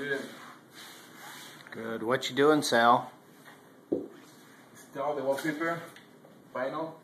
Good. Good. What you doing, Sal? Install the wallpaper. Final.